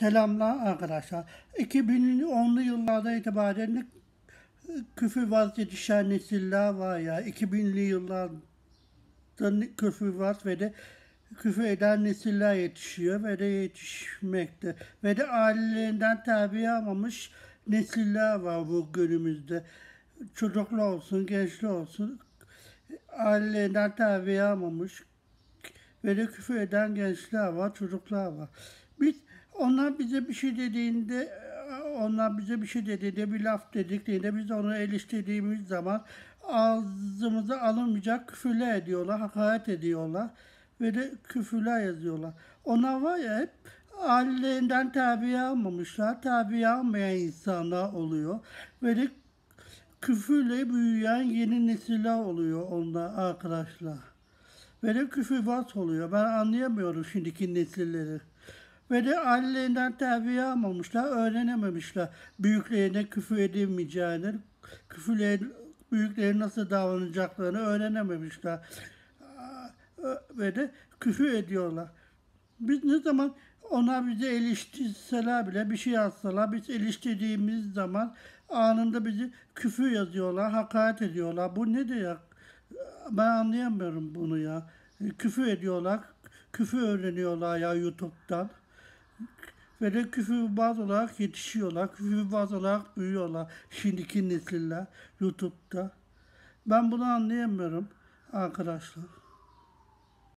Selamlar arkadaşlar. 2010'lu yıllarda itibaren küfür vazgeçişen nesiller var ya. 2000'li yıllarda küfür var ve de küfür eden nesiller yetişiyor ve de yetişmekte. Ve de ailelerinden terbiye almamış nesiller var bu günümüzde. Çocuklar olsun, gençler olsun ailelerinden terbiye almamış ve de küfür eden gençler var, çocuklar var. Biz onlar bize bir şey dediğinde onlar bize bir şey dediğinde bir laf dediklerinde biz onu eleştirdiğimiz zaman ağzımıza alınmayacak küfürler ediyorlar, hakaret ediyorlar ve de küfürler yazıyorlar. Onlar var ya hep ailelerinden terbiye almamışlar, terbiye almayan insanlar oluyor ve de küfürle büyüyen yeni nesiller oluyor onlar arkadaşlar. Ve de küfürbaz oluyor. Ben anlayamıyorum şimdiki nesilleri. Ve de ailelerinden terbiye almamışlar, öğrenememişler. Büyüklerine küfür edilmeyeceğini, küfürlerin, büyüklerin nasıl davranacaklarını öğrenememişler. Ve de küfür ediyorlar. Biz ne zaman onlar bizi eleştirseler bile bir şey yazsalar biz eleştirdiğimiz zaman anında bizi küfür yazıyorlar, hakaret ediyorlar. Bu nedir ya? Ben anlayamıyorum bunu ya. Küfür ediyorlar, küfür öğreniyorlar ya YouTube'dan. Ve de küfürbaz olarak yetişiyorlar, küfürbaz olarak büyüyorlar şimdiki nesiller YouTube'da. Ben bunu anlayamıyorum arkadaşlar.